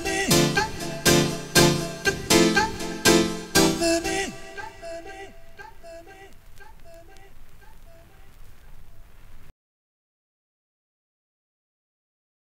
coming.